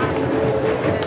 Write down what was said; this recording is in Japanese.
フフフフ。